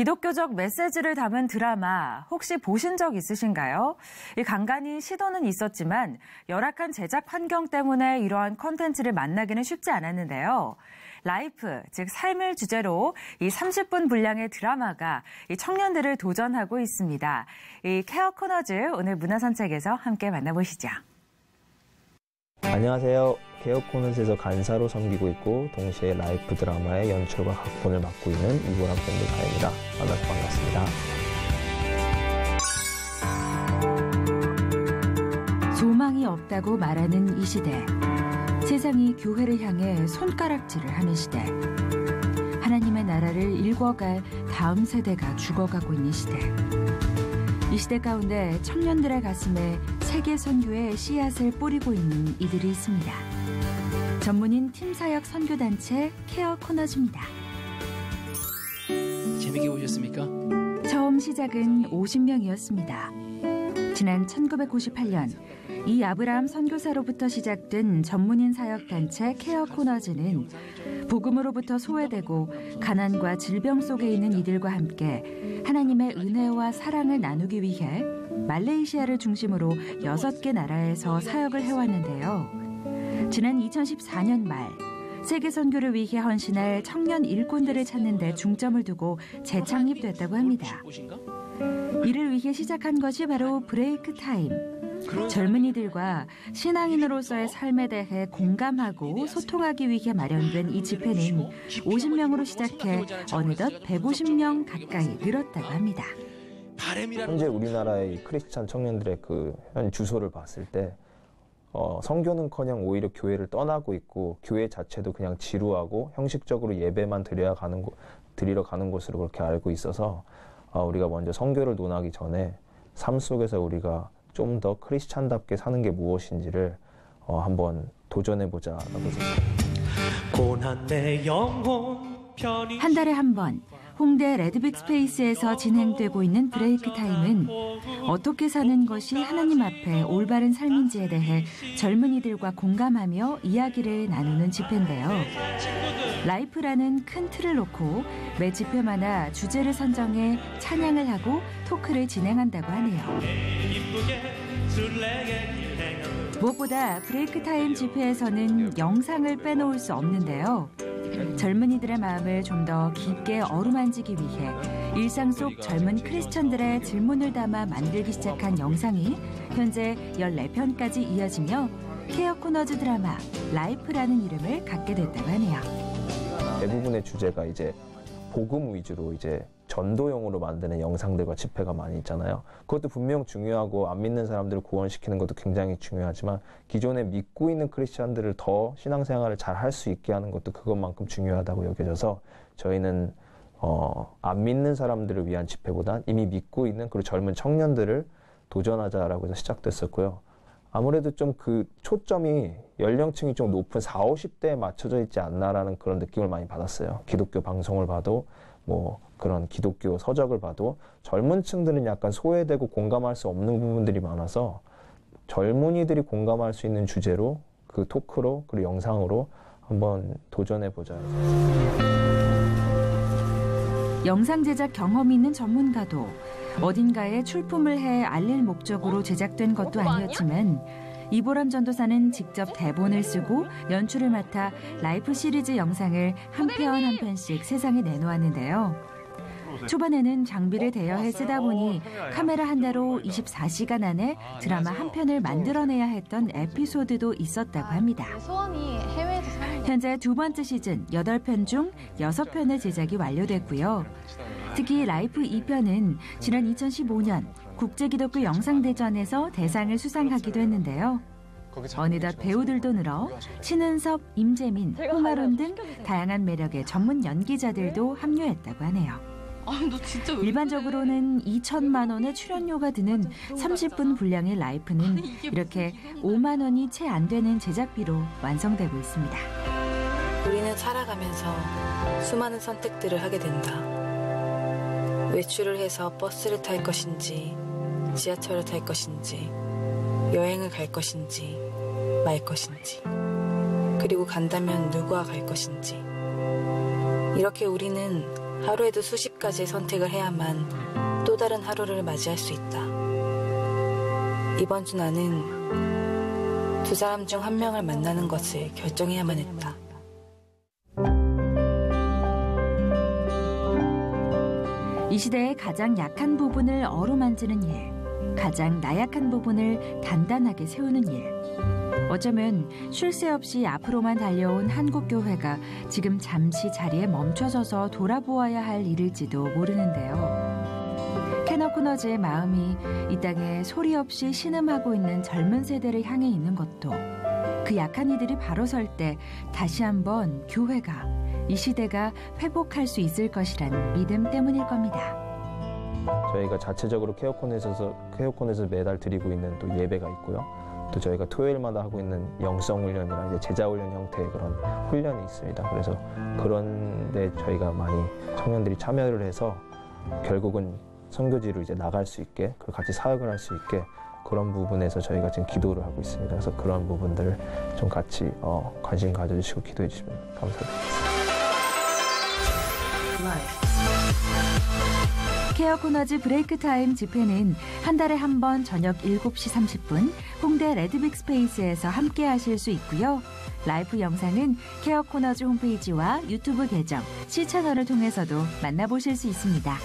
기독교적 메시지를 담은 드라마 혹시 보신 적 있으신가요? 간간히 시도는 있었지만 열악한 제작 환경 때문에 이러한 컨텐츠를 만나기는 쉽지 않았는데요. Life, 즉 삶을 주제로 이 30분 분량의 드라마가 이 청년들을 도전하고 있습니다. 이 케어 코너즈 오늘 문화산책에서 함께 만나보시죠. 안녕하세요. 케어 코너즈에서 간사로 섬기고 있고 동시에 Life 드라마의 연출과 각본을 맡고 있는 이보람 전도사입니다. 만나서 반갑습니다. 소망이 없다고 말하는 이 시대. 세상이 교회를 향해 손가락질을 하는 시대. 하나님의 나라를 일궈갈 다음 세대가 죽어가고 있는 시대. 이 시대 가운데 청년들의 가슴에 세계 선교의 씨앗을 뿌리고 있는 이들이 있습니다. 전문인 팀사역 선교단체 케어 코너즈입니다. 재밌게 보셨습니까? 처음 시작은 50명이었습니다. 지난 1998년 이 아브라함 선교사로부터 시작된 전문인 사역 단체 케어 코너즈는 복음으로부터 소외되고 가난과 질병 속에 있는 이들과 함께 하나님의 은혜와 사랑을 나누기 위해 말레이시아를 중심으로 6개 나라에서 사역을 해왔는데요. 지난 2014년 말 세계 선교를 위해 헌신할 청년 일꾼들을 찾는 데 중점을 두고 재창립됐다고 합니다. 이를 위해 시작한 것이 바로 브레이크 타임. 젊은이들과 신앙인으로서의 삶에 대해 공감하고 소통하기 위해 마련된 이 집회는 50명으로 시작해 어느덧 150명 가까이 늘었다고 합니다. 현재 우리나라의 크리스찬 청년들의 그 현 주소를 봤을 때 어, 선교는커녕 오히려 교회를 떠나고 있고 교회 자체도 그냥 지루하고 형식적으로 예배만 드려야 가는 곳, 드리러 가는 곳으로 그렇게 알고 있어서 어, 우리가 먼저 선교를 논하기 전에 삶 속에서 우리가 좀 더 크리스찬답게 사는 게 무엇인지를 어, 한번 도전해 보자라고 생각합니다. 한 달에 한 번 홍대 레드빅 스페이스에서 진행되고 있는 Break Time은 어떻게 사는 것이 하나님 앞에 올바른 삶인지에 대해 젊은이들과 공감하며 이야기를 나누는 집회인데요. Life라는 큰 틀을 놓고 매 집회마다 주제를 선정해 찬양을 하고 토크를 진행한다고 하네요. 무엇보다 Break Time 집회에서는 영상을 빼놓을 수 없는데요. 젊은이들의 마음을 좀 더 깊게 어루만지기 위해 일상 속 젊은 크리스천들의 질문을 담아 만들기 시작한 영상이 현재 14편까지 이어지며 케어 코너즈 드라마 Life라는 이름을 갖게 됐다고 하네요. 대부분의 주제가 이제 복음 위주로 이제 전도용으로 만드는 영상들과 집회가 많이 있잖아요. 그것도 분명 중요하고 안 믿는 사람들을 구원시키는 것도 굉장히 중요하지만 기존에 믿고 있는 크리스천들을 더 신앙생활을 잘 할 수 있게 하는 것도 그것만큼 중요하다고 여겨져서 저희는 어, 안 믿는 사람들을 위한 집회보단 이미 믿고 있는 그리고 젊은 청년들을 도전하자라고 해서 시작됐었고요. 아무래도 좀 그 초점이 연령층이 좀 높은 4, 50대에 맞춰져 있지 않나라는 그런 느낌을 많이 받았어요. 기독교 방송을 봐도 뭐 그런 기독교 서적을 봐도 젊은 층들은 약간 소외되고 공감할 수 없는 부분들이 많아서 젊은이들이 공감할 수 있는 주제로 그 토크로 그리고 영상으로 한번 도전해 보자. 영상 제작 경험 있는 전문가도 어딘가에 출품을 해 알릴 목적으로 제작된 것도 아니었지만 이보람 전도사는 직접 대본을 쓰고 연출을 맡아 Life 시리즈 영상을 한 편 한 편씩 세상에 내놓았는데요. 초반에는 장비를 대여해 쓰다 보니 카메라 한 대로 24시간 안에 드라마 한 편을 만들어내야 했던 에피소드도 있었다고 합니다. 현재 두 번째 시즌 8편 중 6편의 제작이 완료됐고요. 특히 Life 2편은 지난 2015년 국제기독교 영상대전에서 대상을 수상하기도 했는데요. 어느덧 배우들도 늘어 신은섭, 임재민, 홍아론 등 다양한 매력의 전문 연기자들도 합류했다고 하네요. 일반적으로는 2천만 원의 출연료가 드는 30분 분량의 Life는 이렇게 5만 원이 채 안 되는 제작비로 완성되고 있습니다. 우리는 살아가면서 수많은 선택들을 하게 된다. 외출을 해서 버스를 탈 것인지, 지하철을 탈 것인지, 여행을 갈 것인지, 말 것인지, 그리고 간다면 누구와 갈 것인지. 이렇게 우리는 하루에도 수십 가지의 선택을 해야만 또 다른 하루를 맞이할 수 있다. 이번 주 나는 두 사람 중 한 명을 만나는 것을 결정해야만 했다. 이 시대의 가장 약한 부분을 어루만지는 일, 가장 나약한 부분을 단단하게 세우는 일. 어쩌면 쉴 새 없이 앞으로만 달려온 한국 교회가 지금 잠시 자리에 멈춰서서 돌아보아야 할 일일지도 모르는데요. 캐너 코너즈의 마음이 이 땅에 소리 없이 신음하고 있는 젊은 세대를 향해 있는 것도 그 약한 이들이 바로 설 때 다시 한번 교회가 이 시대가 회복할 수 있을 것이란 믿음 때문일 겁니다. 저희가 자체적으로 케어콘에서 케어콘에서 매달 드리고 있는 또 예배가 있고요. 또 저희가 토요일마다 하고 있는 영성 훈련이나 이제 제자 훈련 형태의 그런 훈련이 있습니다. 그래서 그런데 저희가 많이 청년들이 참여를 해서 결국은 선교지로 이제 나갈 수 있게 그리고 같이 사역을 할 수 있게 그런 부분에서 저희가 지금 기도를 하고 있습니다. 그래서 그런 부분들을 좀 같이 어, 관심 가져주시고 기도해 주시면 감사드리겠습니다. 케어 코너즈 Break Time 집회는 한 달에 한 번 저녁 7시 30분 홍대 레드빅 스페이스에서 함께 하실 수 있고요. 라이프 영상은 케어 코너즈 홈페이지와 유튜브 계정, C 채널을 통해서도 만나보실 수 있습니다.